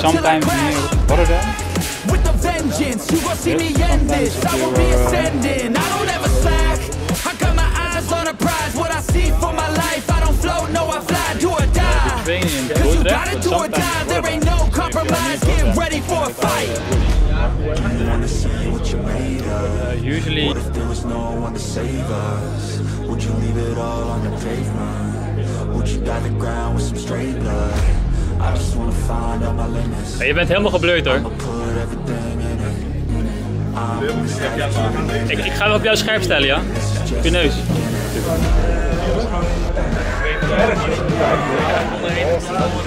Sometimes Rotterdam. With the vengeance, you gon' see me end this. I will be ascending. I don't ever slack. I got my eyes on a prize. What I see for my life, I don't float, no, I fly, do or die. Cause you gotta do or die. Uh, usually If there was no one to save us, would you leave it all on the pavement? Would you die the ground with some straight blood? I just wanna find out my limits. Ja, je bent helemaal geblurred hoor. Ik, ik ga wel op jou scherp stellen, ja? Op je neus. Till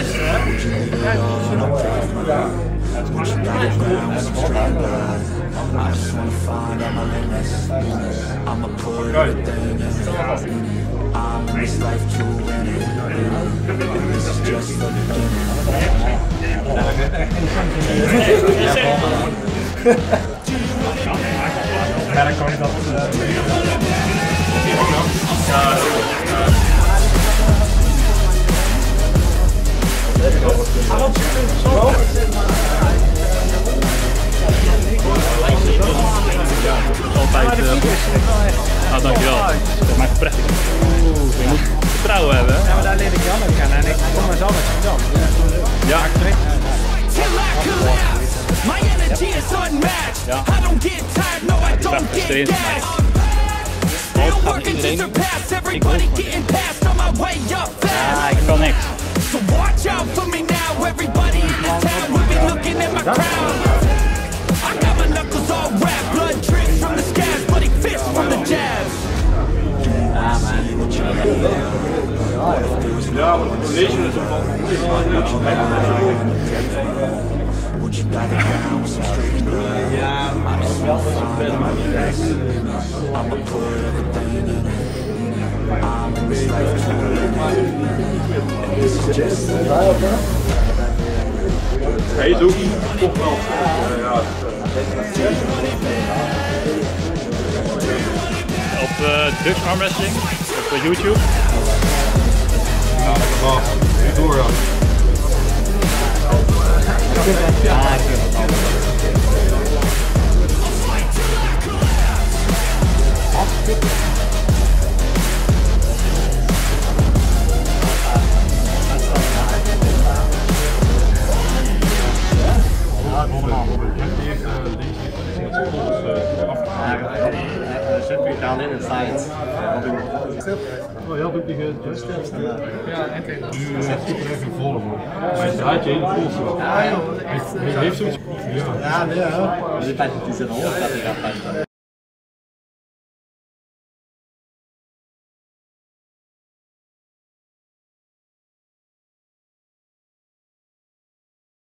I just wanna find out my limits. I'ma put everything in. I'm in this life to just the beginning. Surpass everybody getting past on my way up Ja, fast. ik kan niks. So watch out for me now. Everybody in this town will be looking at my crown. I got my knuckles all wrapped, blood drips from the scabs, bloody fists from the jabs. Would you Ja, maar het is wel toch wel. Op uh, Dutch armwrestling op eh, YouTube. shit we en in science. Oh, heel je tegen Ja, en tegen. Nu super even volgen, Maar Hij draait je in vol. Ja, ja. Ja, zoiets. Ja, nee, ja. Die zit al.